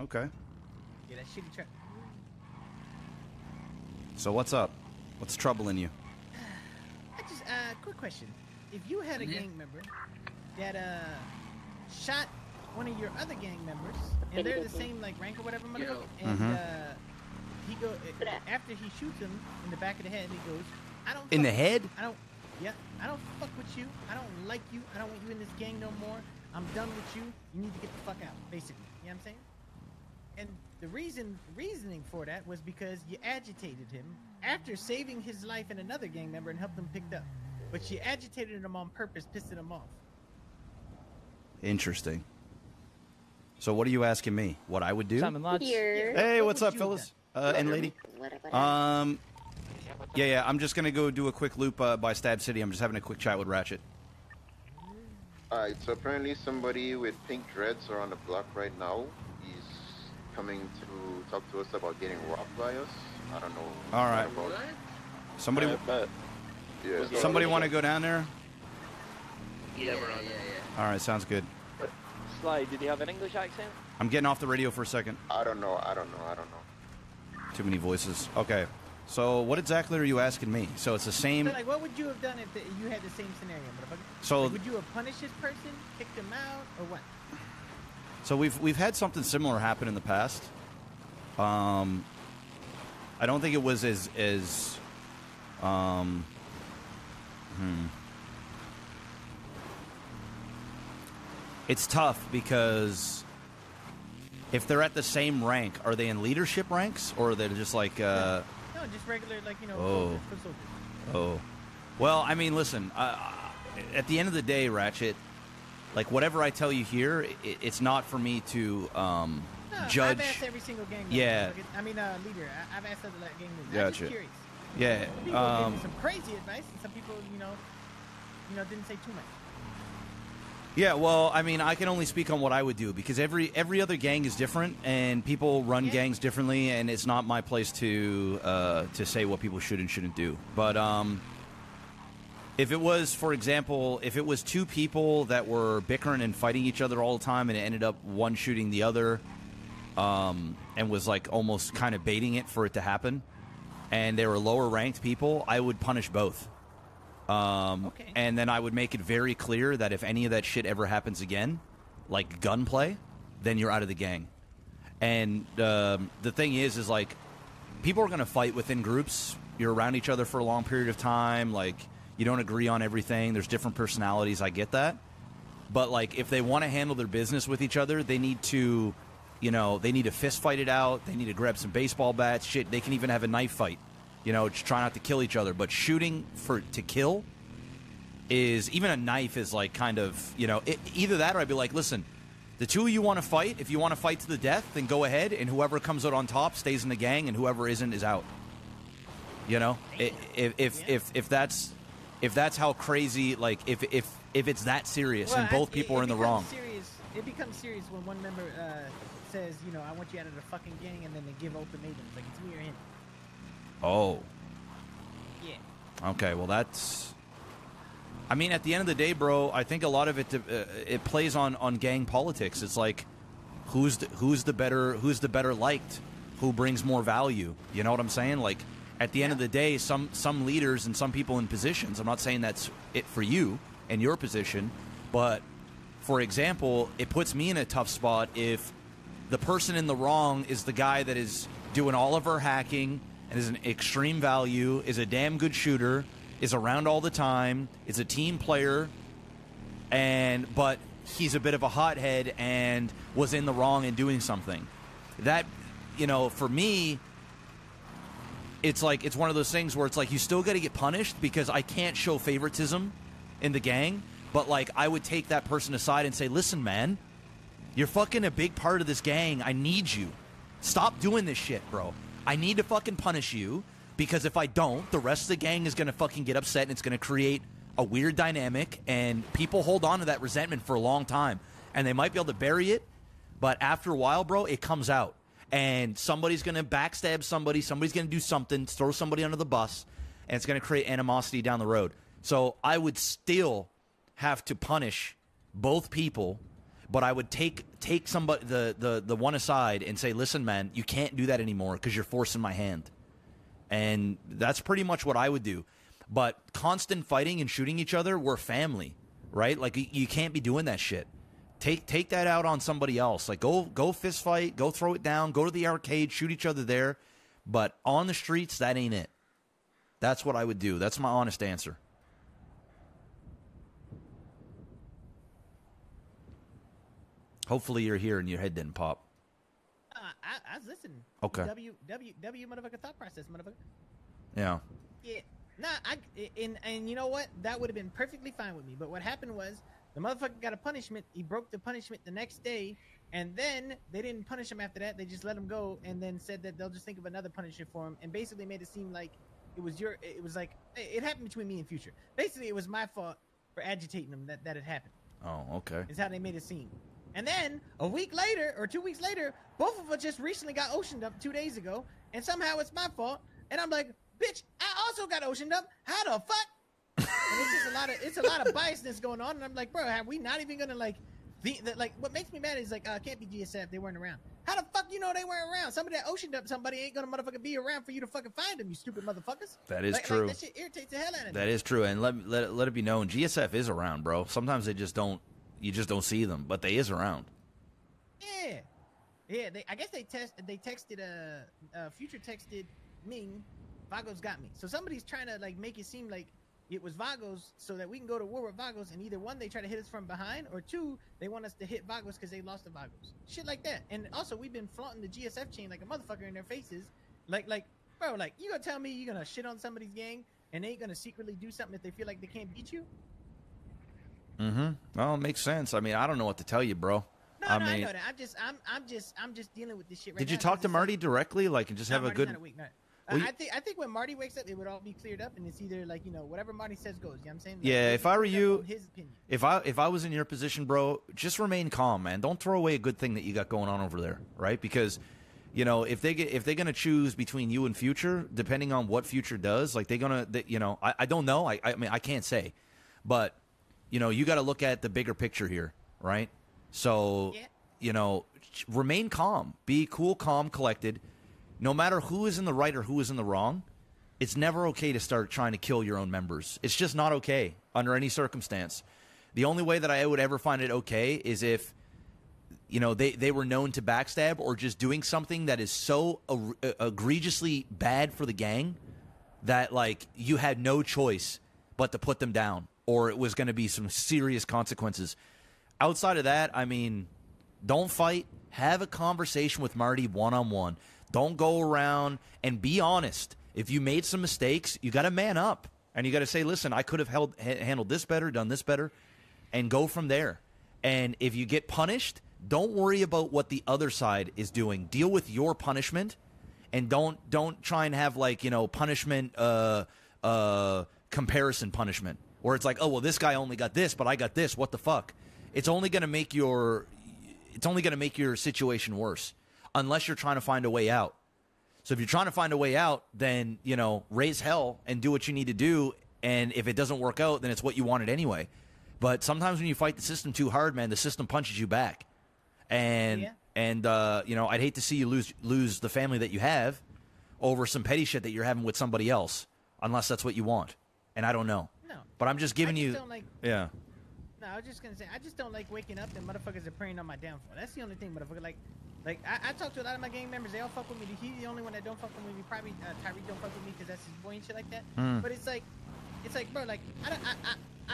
Okay. Yeah, that shitty truck. So what's up? What's troubling you? I just uh, quick question: If you had a Yeah. gang member that uh shot one of your other gang members, and they're the same like rank or whatever, motherfucker, and Mhm. uh, he go after he shoots him in the back of the head, he goes, "I don't." In the head? I don't. Yeah, I don't fuck with you. I don't like you. I don't want you in this gang no more. I'm done with you. You need to get the fuck out, basically. You know what I'm saying? And the reason reasoning for that was because you agitated him after saving his life and another gang member and helped him picked up. But you agitated him on purpose, pissing him off. Interesting. So what are you asking me? What I would do? Simon Lads. Here. Hey, What what's would up, fellas? Uh, and lady. Um, yeah, yeah. I'm just gonna go do a quick loop uh, by Stab City. I'm just having a quick chat with Ratchet. Alright, so apparently somebody with pink dreads are on the block right now. He's coming to talk to us about getting robbed by us. I don't know. All right. What? Somebody, but yeah. somebody want to go down there? Yeah, yeah, yeah, yeah. All right, sounds good. Sly, did he have an English accent? I'm getting off the radio for a second. I don't know. I don't know. I don't know. Too many voices. Okay. So what exactly are you asking me? So it's the same. So, like, what would you have done if the, you had the same scenario. So- Like, would you have punished this person, kicked him out, or what? So we've we've had something similar happen in the past. Um, I don't think it was as as um, hmm. It's tough because if they're at the same rank, are they in leadership ranks or are they just like uh, No, just regular, like you know, Oh. soldiers, soldiers. Oh, well, I mean, listen. Uh, at the end of the day, Ratchet, like whatever I tell you here, it, it's not for me to um, No, judge. I've asked every single gang. member, Yeah. I mean, uh, leader. I, I've asked other gang members. I'm just curious. Yeah, People gave um, me some crazy advice, and some people, you know, you know, didn't say too much. yeah. Well, I mean, I can only speak on what I would do because every every other gang is different, and people run Yeah. gangs differently, and it's not my place to uh, to say what people should and shouldn't do. But um, if it was, for example, if it was two people that were bickering and fighting each other all the time, and it ended up one shooting the other, um, and was like almost kind of baiting it for it to happen, and they were lower ranked people, I would punish both. Um, Okay. And then I would make it very clear that if any of that shit ever happens again, like gunplay, then you're out of the gang. And um, the thing is, is like people are going to fight within groups. You're around each other for a long period of time. Like you don't agree on everything. There's different personalities. I get that. But like if they want to handle their business with each other, they need to, you know, they need to fist fight it out. They need to grab some baseball bats. Shit, they can even have a knife fight. You know, just try not to kill each other. But shooting for to kill is even a knife is like kind of you know it, either that or I'd be like, listen, the two of you want to fight. If you want to fight to the death, then go ahead, and whoever comes out on top stays in the gang, and whoever isn't is out. You know, if if if if that's if that's how crazy like if if if it's that serious Well, and both I- people it- are in the wrong. Serious. It becomes serious when one member uh, says, you know, I want you out of the fucking gang, and then they give ultimatums, like it's me or him. Oh, Yeah. Okay, well that's. I mean, at the end of the day, bro, I think a lot of it uh, it plays on on gang politics. It's like who's the, who's the better who's the better liked, who brings more value. You know what I'm saying? Like at the end of the day, some some leaders and some people in positions. I'm not saying that's it for you and your position, but for example, it puts me in a tough spot if the person in the wrong is the guy that is doing all of our hacking and is an extreme value, is a damn good shooter, is around all the time, is a team player, and but he's a bit of a hothead and was in the wrong and doing something. That you know, for me, it's like it's one of those things where it's like you still got to get punished because I can't show favoritism in the gang, but like I would take that person aside and say, "Listen, man, you're fucking a big part of this gang. I need you. Stop doing this shit, bro. I need to fucking punish you because if I don't, the rest of the gang is going to fucking get upset and it's going to create a weird dynamic and people hold on to that resentment for a long time and they might be able to bury it, but after a while, bro, it comes out. And somebody's going to backstab somebody, somebody's going to do something, throw somebody under the bus, and it's going to create animosity down the road. So I would still have to punish both people but I would take take somebody the the the one aside and say, "Listen, man, you can't do that anymore because you're forcing my hand." And that's pretty much what I would do. But constant fighting and shooting each other, we're family, right? Like you, you can't be doing that shit. Take take that out on somebody else. Like go go fist fight, go throw it down, go to the arcade, shoot each other there. But on the streets, that ain't it. That's what I would do. That's my honest answer. Hopefully you're here and your head didn't pop. Uh, I, I was listening. Okay. W W W motherfucker thought process motherfucker. Yeah. Yeah. Nah, I and and you know what? That would have been perfectly fine with me. But what happened was the motherfucker got a punishment. He broke the punishment the next day, and then they didn't punish him after that. They just let him go, and then said that they'll just think of another punishment for him, and basically made it seem like it was your. It was like it happened between me and Future. Basically, it was my fault for agitating him that that had happened. Oh, okay. Is how they made it seem. And then a week later or two weeks later, both of us just recently got oceaned up two days ago, and somehow it's my fault. And I'm like, bitch, I also got oceaned up. How the fuck? And it's just a lot of it's a lot of biasness going on. And I'm like, bro, have we not even gonna like the, the like what makes me mad is like uh can't be GSF, they weren't around. How the fuck you know they weren't around? Somebody that oceaned up somebody ain't gonna motherfucker be around for you to fucking find them, you stupid motherfuckers. That is Like- true. Like, that shit irritates the hell out of me. That is true, and let let let it be known, GSF is around, bro. Sometimes they just don't, you just don't see them, but they is around. Yeah, yeah. They, I guess they test. They texted. Uh, uh, future texted Ming. Vagos got me. So somebody's trying to like make it seem like it was Vagos, so that we can go to war with Vagos. And either one, they try to hit us from behind, or two, they want us to hit Vagos because they lost to Vagos. Shit like that. And also, we've been flaunting the GSF chain like a motherfucker in their faces. Like, like, bro, like you gonna tell me you're gonna shit on somebody's gang and they ain't gonna secretly do something if they feel like they can't beat you? Mm-hmm. Well, it makes sense. I mean, I don't know what to tell you, bro. No, I no, I know that. I'm just, I'm, I'm just, I'm just dealing with this shit right now. did now you talk to it's like- Marty directly, like, and just No, have a good? awake, no. Well, I think I think when Marty wakes up, it would all be cleared up, and it's either like you know whatever Marty says goes. You know what I'm saying? Like, Yeah, if I were you- his opinion. If I if I was in your position, bro, just remain calm, man. Don't throw away a good thing that you got going on over there, right? Because you know if they get if they're gonna choose between you and Future, depending on what Future does, like they're gonna, they, you know, I, I don't know. I I mean I can't say, but you know you got to look at the bigger picture here, right? So Yeah. you know, remain calm, be cool, calm, collected. No matter who is in the right or who is in the wrong, it's never okay to start trying to kill your own members. It's just not okay under any circumstance. The only way that I would ever find it okay is if you know they, they were known to backstab or just doing something that is so er, egregiously bad for the gang that like you had no choice but to put them down or it was going to be some serious consequences outside of that i mean don't fight have a conversation with marty one-on-one don't go around and be honest. If you made some mistakes you got to man up. And you got to say listen i could have held, ha- handled this better done this better and go from there. And if you get punished don't worry about what the other side is doing. Deal with your punishment. And don't don't try and have like you know punishment uh uh comparison punishment where it's like oh well this guy only got this but i got this. What the fuck? It's only to make your it's only going to make your situation worse unless you're trying to find a way out so if you're trying to find a way out then you know raise hell and do what you need to do and if it doesn't work out then it's what you wanted anyway but sometimes when you fight the system too hard man the system punches you back and Yeah. and uh, you know, I'd hate to see you lose lose the family that you have over some petty shit that you're having with somebody else, unless that's what you want. And I don't know. No. But I'm just giving just you. like. yeah. No, I was just gonna say I just don't like waking up and motherfuckers are preying on my downfall. That's the only thing, motherfucker. Like, like I, I talk to a lot of my gang members. They all fuck with me. He's the only one that don't fuck with me. Probably uh, Tyree don't fuck with me because that's his boy and shit like that. Hmm. But it's like, it's like, bro, like I, don't, I,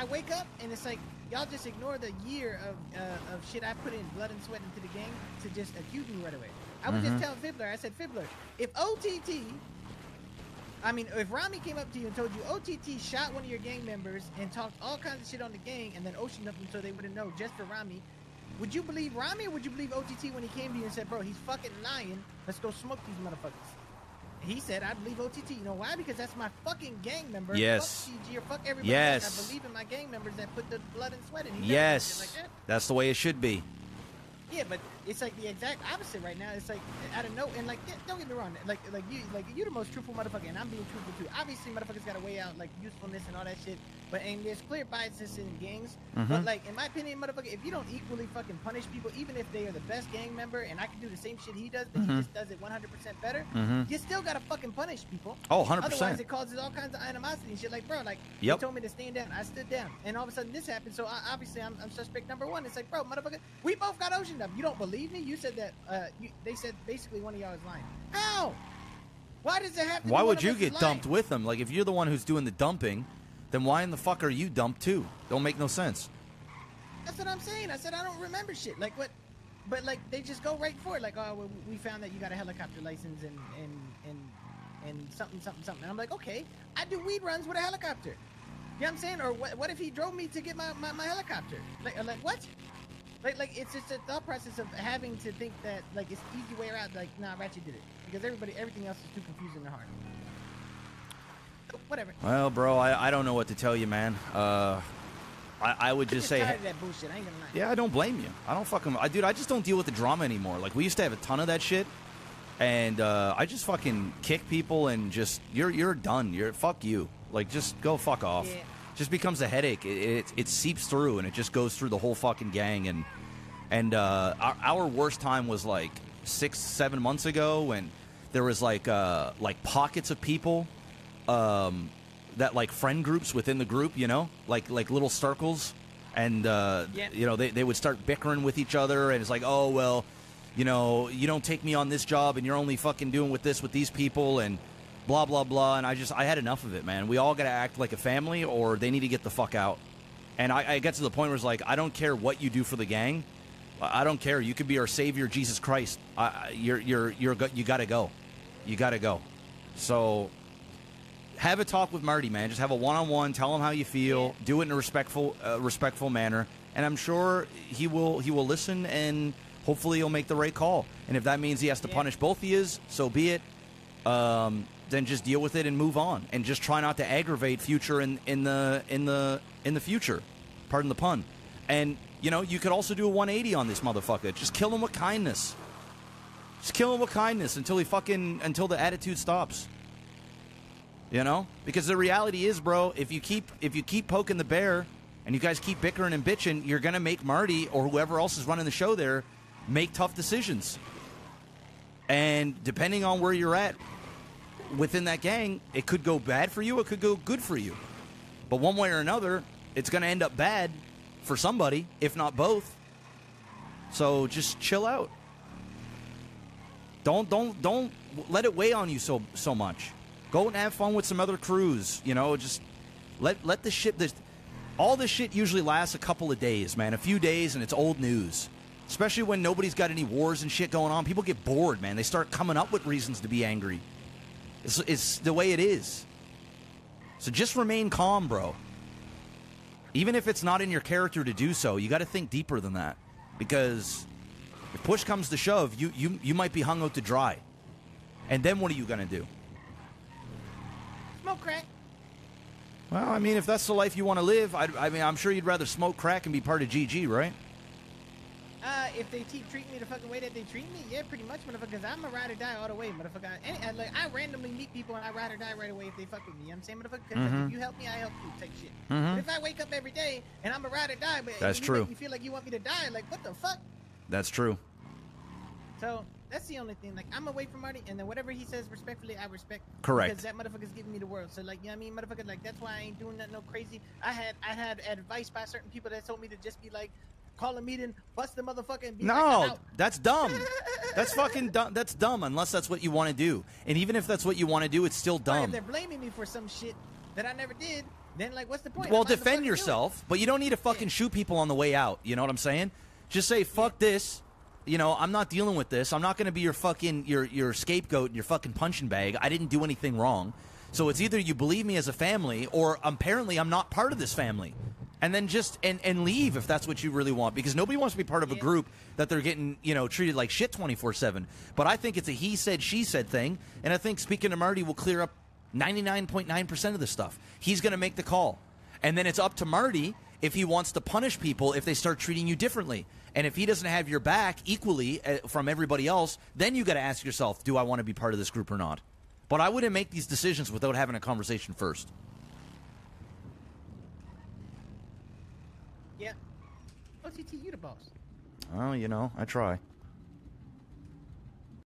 I, I wake up and it's like y'all just ignore the year of uh, of shit I put in blood and sweat into the game to just accuse me right away. I was Mm-hmm. just telling Fibbler. I said, Fibbler, if OTT I mean, if Ramee came up to you and told you OTT shot one of your gang members and talked all kinds of shit on the gang and then oceaned up them so they wouldn't know just for Ramee, would you believe Ramee or would you believe OTT when he came to you and said, bro, he's fucking lying. Let's go smoke these motherfuckers. He said, I believe OTT. You know why? Because that's my fucking gang member. Yes. Fuck CG or fuck everybody Yes. else. I believe in my gang members that put the blood and sweat in. He Yes. Like that. That's the way it should be. Yeah, but it's like the exact opposite right now. It's like out of no and like don't get me wrong, like like you like you the most truthful motherfucker, and I'm being truthful too. Obviously, motherfuckers got to weigh out like usefulness and all that shit. But and there's clear biases in gangs. But like in my opinion, motherfucker, if you don't equally fucking punish people, even if they are the best gang member, and I can do the same shit he does, but he just does it 100% better, you still gotta fucking punish people. Oh, 100%. Otherwise, it causes all kinds of animosity and shit. Like, bro, like Yep. they told me to stand down, I stood down, and all of a sudden this happened. So I, obviously, I'm, I'm suspect number one. It's like, bro, motherfucker, we both got oceaned up. You don't believe me? You said that. Uh, you, they said basically one of y'all is lying. How? Why does it have Why would you get dumped with them? Like if you're the one who's doing the dumping, then why in the fuck are you dumped too? Don't make no sense. That's what I'm saying. I said I don't remember shit. Like what? But like they just go right for it. Like oh, well, we found that you got a helicopter license and and and and something something something. And I'm like okay, I do weed runs with a helicopter. You know what I'm saying? Or what? What if he drove me to get my my, my helicopter? Like like what? Like like it's just a thought process of having to think that like it's easy way around. Like nah, Ratchet did it because everybody everything else is too confusing and hard. Whatever. Well, bro, I, I don't know what to tell you, man. Uh, I, I would I'm just say, tired of that bullshit. I ain't gonna lie. yeah, I don't blame you. I don't fucking, I, dude, I just don't deal with the drama anymore. Like we used to have a ton of that shit, and uh, I just fucking kick people and just you're you're done. You're fuck you. Like just go fuck off. Yeah. Just becomes a headache. It, it it seeps through and it just goes through the whole fucking gang and and uh, our, our worst time was like six seven months ago when there was like uh, like pockets of people um, that like friend groups within the group, you know, like like little circles, and uh, Yeah. you know they they would start bickering with each other, and it's like, oh well, you know, you don't take me on this job, and you're only fucking doing with this with these people, and blah blah blah, and I just I had enough of it, man. We all got to act like a family, or they need to get the fuck out. And I, I get to the point where it's like, I don't care what you do for the gang. I don't care. You could be our savior, Jesus Christ. I, I- you're, you're, you're, you got to go. You got to go. So, have a talk with Marty, man. Just have a one-on-one. Tell him how you feel. Do it in a respectful, uh, respectful manner, and I'm sure he will. He will listen, and hopefully he'll make the right call. And if that means he has to Yeah. punish both of you, so be it. Um, then just deal with it and move on, and just try not to aggravate future in, in the in the in the future. Pardon the pun. And you know, you could also do a 180 on this motherfucker. Just kill him with kindness. Just kill him with kindness until he fucking until the attitude stops. You know, because the reality is, bro, if you keep if you keep poking the bear and you guys keep bickering and bitching, you're gonna make Marty or whoever else is running the show there make tough decisions. And depending on where you're at within that gang, it could go bad for you, it could go good for you. But one way or another, it's gonna end up bad for somebody, if not both. So just chill out. Don't don't don't let it weigh on you so so much. Go and have fun with some other crews. You know, just let let the shit. This all this shit usually lasts a couple of days, man. A few days, and it's old news. Especially when nobody's got any wars and shit going on. People get bored, man. They start coming up with reasons to be angry. It's, it's the way it is. So just remain calm, bro. Even if it's not in your character to do so, you got to think deeper than that. Because if push comes to shove, you, you, you might be hung out to dry. And then what are you going to do? Smoke crack. Well, I mean, if that's the life you want to live, I, I mean, I'm sure you'd rather smoke crack and be part of GG, right? If they keep treating me the fucking way that they treat me, yeah, pretty much, motherfucker. Cause I'm a ride or die all the way, motherfucker. And, and like, I randomly meet people and I ride or die right away if they fuck with me. You know what I'm saying, motherfucker? 'Cause, like, Mhm. if you help me, I help you. Take shit. Mhm. But if I wake up every day and I'm a ride or die, but That's you true. Make me feel like you want me to die. Like, what the fuck? That's true. So that's the only thing. Like, I'm away from Marty, and then whatever he says, respectfully, I respect. Correct. Because that motherfucker's giving me the world. So like, you know what I mean, motherfucker. Like, that's why I ain't doing nothing no crazy. I had I had advice by certain people that told me to just be like, call a meeting, bust the like, No, that's dumb. That's fucking dumb. That's dumb unless that's what you want to do. And even if that's what you want to do, it's still Or if dumb. they're blaming me for some shit that I never did, then like, what's the point? Well, I might as defend fucking do it. yourself, but you don't need to fucking shoot people on the way out. You know what I'm saying? Just say fuck this. You know, I'm not dealing with this. I'm not going to be your fucking your your scapegoat and your fucking punching bag. I didn't do anything wrong. So it's either you believe me as a family or apparently I'm not part of this family. And then just and and leave if that's what you really want because nobody wants to be part of a group that they're getting, you know, treated like shit 24/7. But I think it's a he said she said thing, and I think speaking to Marty will clear up 99.9% of the stuff. He's going to make the call. And then it's up to Marty if he wants to punish people if they start treating you differently. And if he doesn't have your back equally uh, from everybody else, then you got to ask yourself, do I want to be part of this group or not? But I wouldn't make these decisions without having a conversation first. The boss. Oh, you know, I try.